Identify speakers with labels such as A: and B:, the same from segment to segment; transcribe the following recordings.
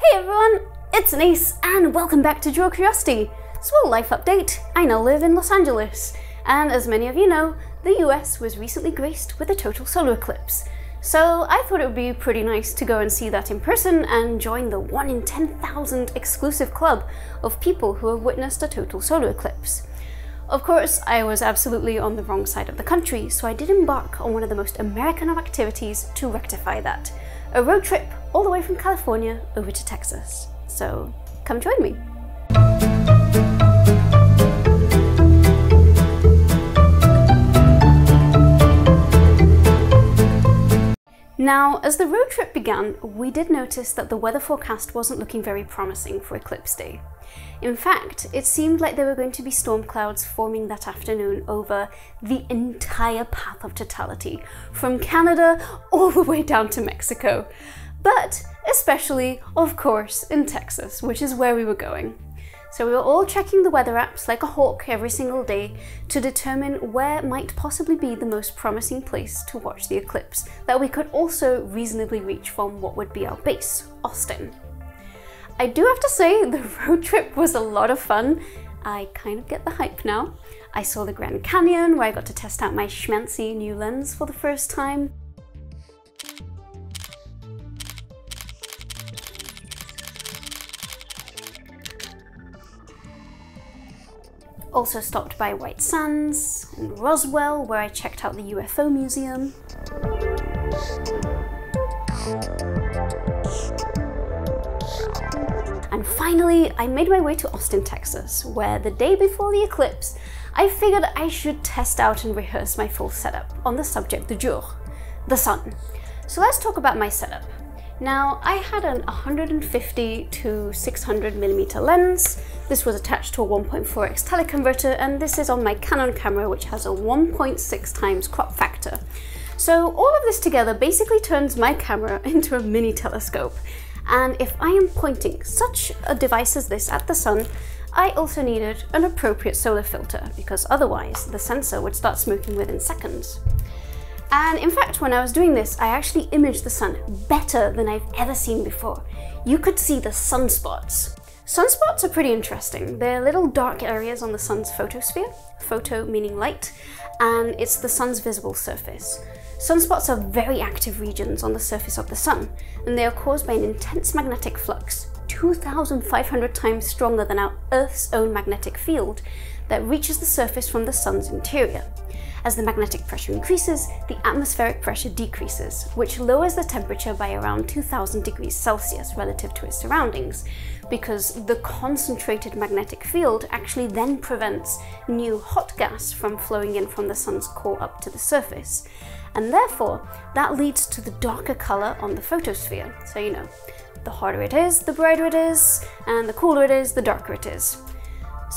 A: Hey everyone, it's Inés and welcome back to Draw Curiosity. Small life update, I now live in Los Angeles, and as many of you know, the US was recently graced with a total solar eclipse. So I thought it would be pretty nice to go and see that in person and join the 1 in 10,000 exclusive club of people who have witnessed a total solar eclipse. Of course, I was absolutely on the wrong side of the country, so I did embark on one of the most American of activities to rectify that. A road trip all the way from California over to Texas. So come join me. Now, as the road trip began, we did notice that the weather forecast wasn't looking very promising for Eclipse Day. In fact, it seemed like there were going to be storm clouds forming that afternoon over the entire path of totality, from Canada all the way down to Mexico. But especially, of course, in Texas, which is where we were going. So we were all checking the weather apps like a hawk every single day to determine where might possibly be the most promising place to watch the eclipse that we could also reasonably reach from what would be our base, Austin. I do have to say the road trip was a lot of fun. I kind of get the hype now. I saw the Grand Canyon where I got to test out my schmancy new lens for the first time. Also stopped by White Sands and Roswell, where I checked out the UFO Museum. And finally, I made my way to Austin, Texas, where the day before the eclipse, I figured I should test out and rehearse my full setup on the subject du jour, the sun. So let's talk about my setup. Now, I had an 150 to 600 millimeter lens. This was attached to a 1.4x teleconverter, and this is on my Canon camera, which has a 1.6 times crop factor. So all of this together basically turns my camera into a mini telescope. And if I am pointing such a device as this at the sun, I also needed an appropriate solar filter, because otherwise the sensor would start smoking within seconds. And in fact, when I was doing this, I actually imaged the sun better than I've ever seen before. You could see the sunspots. Sunspots are pretty interesting. They're little dark areas on the sun's photosphere, photo meaning light, and it's the sun's visible surface. Sunspots are very active regions on the surface of the sun, and they are caused by an intense magnetic flux, 2,500 times stronger than our Earth's own magnetic field, that reaches the surface from the sun's interior. As the magnetic pressure increases, the atmospheric pressure decreases, which lowers the temperature by around 2000 degrees Celsius relative to its surroundings, because the concentrated magnetic field actually then prevents new hot gas from flowing in from the sun's core up to the surface. And therefore, that leads to the darker color on the photosphere. So, you know, the hotter it is, the brighter it is, and the cooler it is, the darker it is.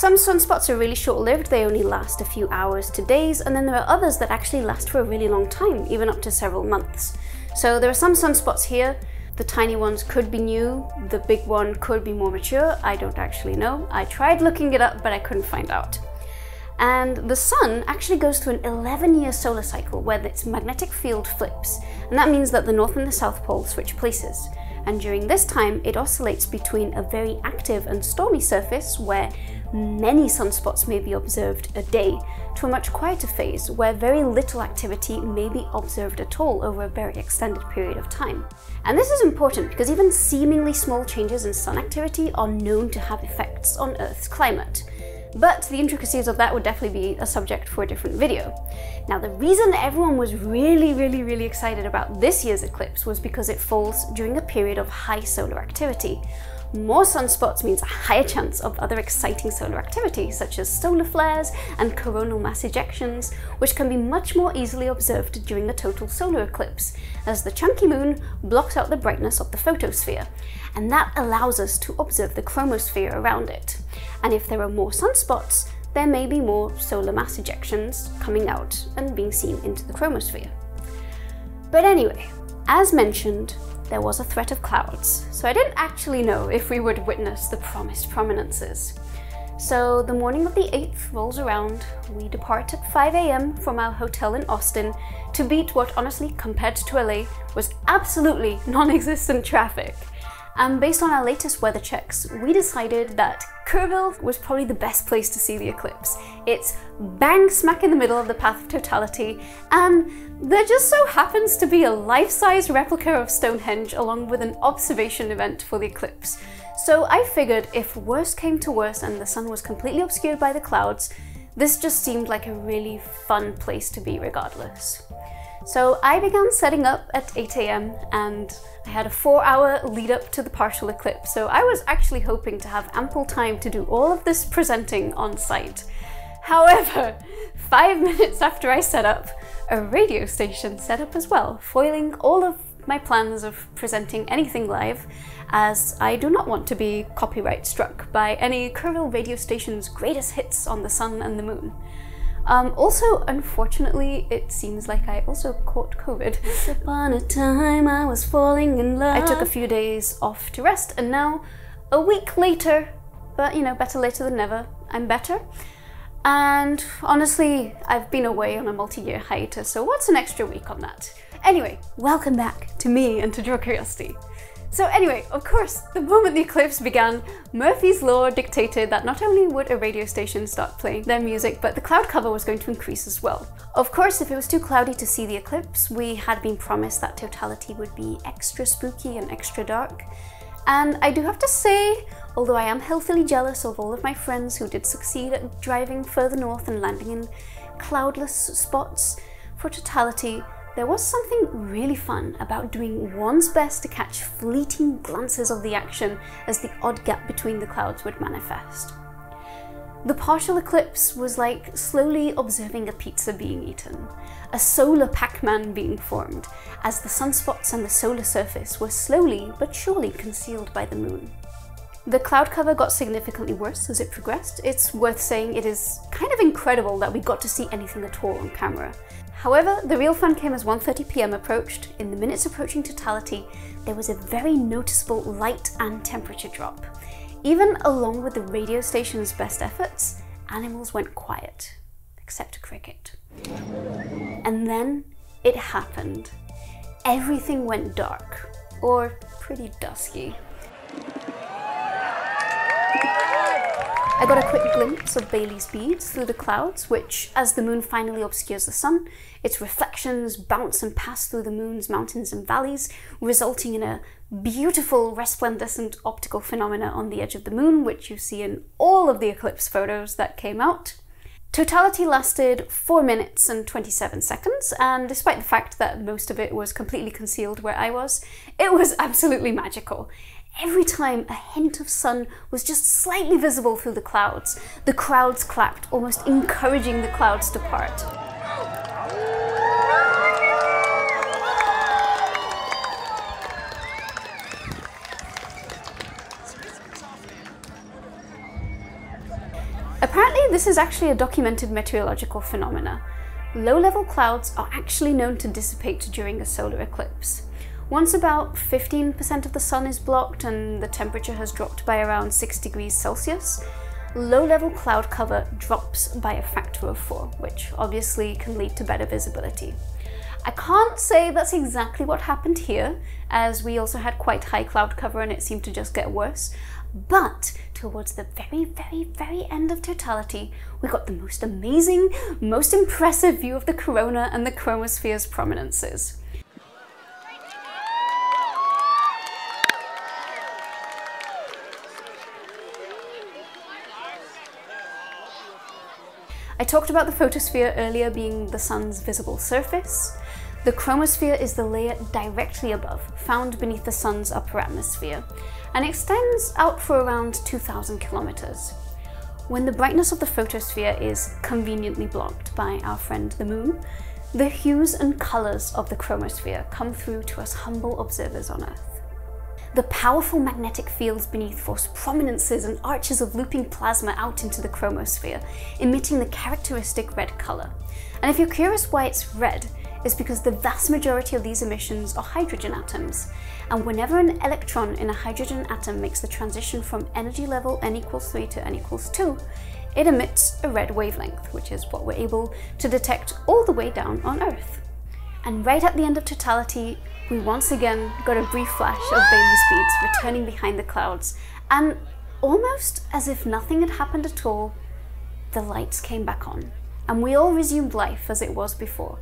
A: Some sunspots are really short-lived, they only last a few hours to days, and then there are others that actually last for a really long time, even up to several months. So there are some sunspots here, the tiny ones could be new, the big one could be more mature, I don't actually know. I tried looking it up, but I couldn't find out. And the sun actually goes through an 11 year solar cycle where its magnetic field flips, and that means that the North and the South Pole switch places. And during this time, it oscillates between a very active and stormy surface where many sunspots may be observed a day to a much quieter phase where very little activity may be observed at all over a very extended period of time. And this is important because even seemingly small changes in sun activity are known to have effects on Earth's climate. But the intricacies of that would definitely be a subject for a different video. Now the reason everyone was really, really, really excited about this year's eclipse was because it falls during a period of high solar activity. More sunspots means a higher chance of other exciting solar activity, such as solar flares and coronal mass ejections, which can be much more easily observed during a total solar eclipse, as the chunky moon blocks out the brightness of the photosphere, and that allows us to observe the chromosphere around it. And if there are more sunspots, there may be more solar mass ejections coming out and being seen into the chromosphere. But anyway, as mentioned, there was a threat of clouds, so I didn't actually know if we would witness the promised prominences. So the morning of the 8th rolls around, we depart at 5am from our hotel in Austin to beat what honestly, compared to LA, was absolutely non-existent traffic. And based on our latest weather checks, we decided that Kerrville was probably the best place to see the eclipse. It's bang smack in the middle of the path of totality, and there just so happens to be a life-size replica of Stonehenge along with an observation event for the eclipse. So I figured if worst came to worst and the sun was completely obscured by the clouds, this just seemed like a really fun place to be regardless. So I began setting up at 8am and I had a four hour lead up to the partial eclipse, so I was actually hoping to have ample time to do all of this presenting on site. However, five minutes after I set up, a radio station set up as well, foiling all of my plans of presenting anything live, as I do not want to be copyright struck by any Kerrville radio station's greatest hits on the sun and the moon. Um, also, unfortunately, it seems like I also caught COVID. Once upon a time I was falling in love. I took a few days off to rest, and now, a week later, but you know, better later than never, I'm better. And honestly, I've been away on a multi-year hiatus, so what's an extra week on that? Anyway, welcome back to me and to Draw Curiosity. So anyway, of course, the moment the eclipse began, Murphy's Law dictated that not only would a radio station start playing their music, but the cloud cover was going to increase as well. Of course, if it was too cloudy to see the eclipse, we had been promised that totality would be extra spooky and extra dark. And I do have to say, although I am healthily jealous of all of my friends who did succeed at driving further north and landing in cloudless spots, for totality, there was something really fun about doing one's best to catch fleeting glances of the action as the odd gap between the clouds would manifest. The partial eclipse was like slowly observing a pizza being eaten, a solar Pac-Man being formed, as the sunspots and the solar surface were slowly but surely concealed by the moon. The cloud cover got significantly worse as it progressed. It's worth saying it is kind of incredible that we got to see anything at all on camera. However, the real fun came as 1.30pm approached. In the minutes approaching totality, there was a very noticeable light and temperature drop. Even along with the radio station's best efforts, animals went quiet, except a cricket. And then it happened. Everything went dark, or pretty dusky. I got a quick glimpse of Bailey's beads through the clouds, which, as the moon finally obscures the sun, its reflections bounce and pass through the moon's mountains and valleys, resulting in a beautiful resplendent optical phenomena on the edge of the moon, which you see in all of the eclipse photos that came out. Totality lasted 4 minutes and 27 seconds, and despite the fact that most of it was completely concealed where I was, it was absolutely magical. Every time a hint of sun was just slightly visible through the clouds, the crowds clapped, almost encouraging the clouds to part. Apparently, this is actually a documented meteorological phenomena. Low-level clouds are actually known to dissipate during a solar eclipse. Once about 15% of the sun is blocked and the temperature has dropped by around 6 degrees Celsius, low-level cloud cover drops by a factor of 4, which obviously can lead to better visibility. I can't say that's exactly what happened here, as we also had quite high cloud cover and it seemed to just get worse, but towards the very, very, very end of totality, we got the most amazing, most impressive view of the corona and the chromosphere's prominences. I talked about the photosphere earlier being the sun's visible surface. The chromosphere is the layer directly above, found beneath the sun's upper atmosphere, and extends out for around 2,000 kilometers. When the brightness of the photosphere is conveniently blocked by our friend the moon, the hues and colors of the chromosphere come through to us humble observers on Earth. The powerful magnetic fields beneath force prominences and arches of looping plasma out into the chromosphere, emitting the characteristic red color. And if you're curious why it's red, it's because the vast majority of these emissions are hydrogen atoms. And whenever an electron in a hydrogen atom makes the transition from energy level n equals 3 to n equals 2, it emits a red wavelength, which is what we're able to detect all the way down on Earth. And right at the end of totality, we once again got a brief flash of Bailey's beads returning behind the clouds, and almost as if nothing had happened at all, the lights came back on, and we all resumed life as it was before,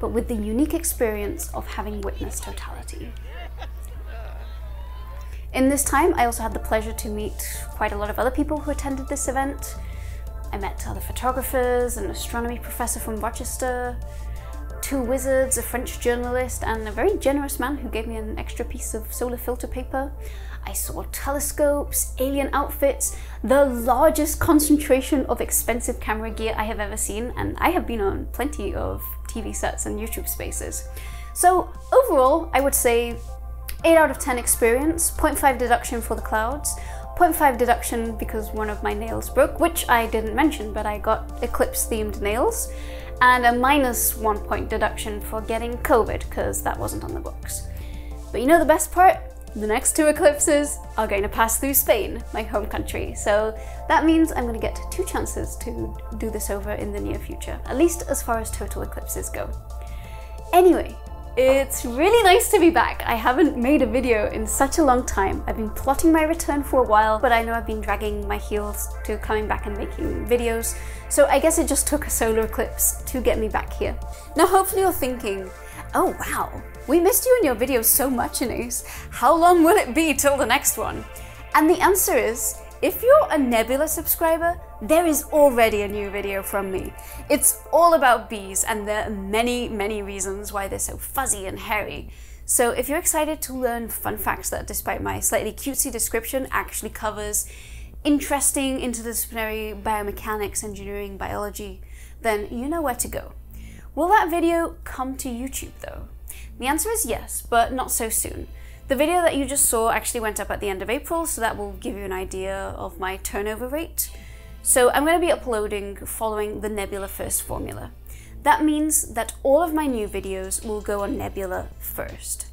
A: but with the unique experience of having witnessed totality. In this time, I also had the pleasure to meet quite a lot of other people who attended this event. I met other photographers, an astronomy professor from Rochester, two wizards, a French journalist, and a very generous man who gave me an extra piece of solar filter paper. I saw telescopes, alien outfits, the largest concentration of expensive camera gear I have ever seen, and I have been on plenty of TV sets and YouTube spaces. So overall, I would say 8 out of 10 experience, 0.5 deduction for the clouds, 0.5 deduction because one of my nails broke, which I didn't mention, but I got Eclipse themed nails, and a minus one point deduction for getting COVID because that wasn't on the books. But you know the best part? The next two eclipses are going to pass through Spain, my home country, so that means I'm going to get two chances to do this over in the near future, at least as far as total eclipses go. Anyway, it's really nice to be back. I haven't made a video in such a long time. I've been plotting my return for a while, but I know I've been dragging my heels to coming back and making videos, so I guess it just took a solar eclipse to get me back here. Now hopefully you're thinking, oh wow, we missed you and your videos so much, Inés. How long will it be till the next one? And the answer is, if you're a Nebula subscriber, there is already a new video from me. It's all about bees and there are many, many reasons why they're so fuzzy and hairy. So if you're excited to learn fun facts that despite my slightly cutesy description actually covers interesting interdisciplinary biomechanics, engineering, biology, then you know where to go. Will that video come to YouTube though? The answer is yes, but not so soon. The video that you just saw actually went up at the end of April, so that will give you an idea of my turnover rate. So I'm going to be uploading following the Nebula First formula. That means that all of my new videos will go on Nebula first.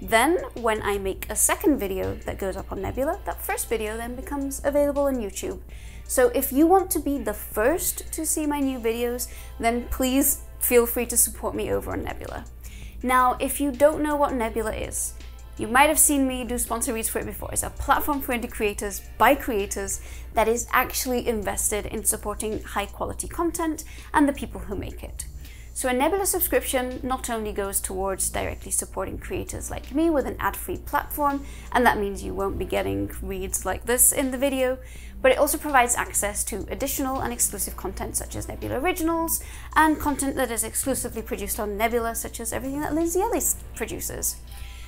A: Then, when I make a second video that goes up on Nebula, that first video then becomes available on YouTube. So if you want to be the first to see my new videos, then please feel free to support me over on Nebula. Now, if you don't know what Nebula is, you might have seen me do sponsor reads for it before. It's a platform for indie creators by creators that is actually invested in supporting high quality content and the people who make it. So a Nebula subscription not only goes towards directly supporting creators like me with an ad-free platform, and that means you won't be getting reads like this in the video, but it also provides access to additional and exclusive content such as Nebula Originals, and content that is exclusively produced on Nebula, such as everything that Lindsay Ellis produces.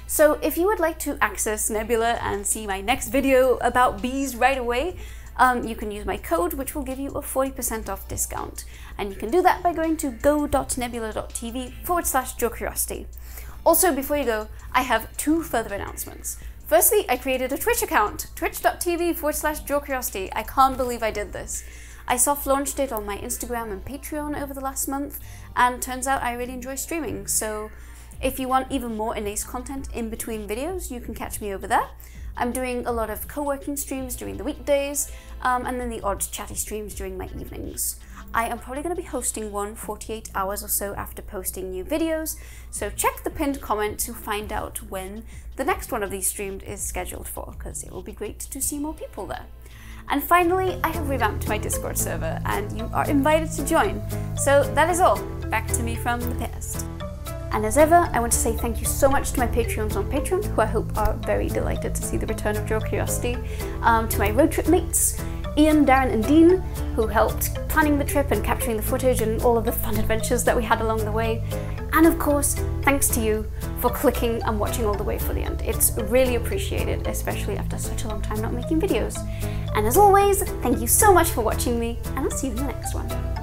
A: So if you would like to access Nebula and see my next video about bees right away, um, you can use my code, which will give you a 40% off discount. And you can do that by going to go.nebula.tv forward slash Curiosity. Also, before you go, I have two further announcements. Firstly, I created a Twitch account, twitch.tv forward slash Curiosity. I can't believe I did this. I soft launched it on my Instagram and Patreon over the last month, and turns out I really enjoy streaming, so if you want even more Inés content in between videos, you can catch me over there. I'm doing a lot of co-working streams during the weekdays, um, and then the odd chatty streams during my evenings. I am probably going to be hosting one 48 hours or so after posting new videos, so check the pinned comment to find out when the next one of these streamed is scheduled for, because it will be great to see more people there. And finally, I have revamped my Discord server, and you are invited to join. So that is all. Back to me from the past. And as ever, I want to say thank you so much to my Patreons on Patreon, who I hope are very delighted to see the return of Draw Curiosity, um, to my road trip mates, Ian, Darren, and Dean, who helped planning the trip and capturing the footage and all of the fun adventures that we had along the way. And of course, thanks to you for clicking and watching all the way for the end. It's really appreciated, especially after such a long time not making videos. And as always, thank you so much for watching me, and I'll see you in the next one.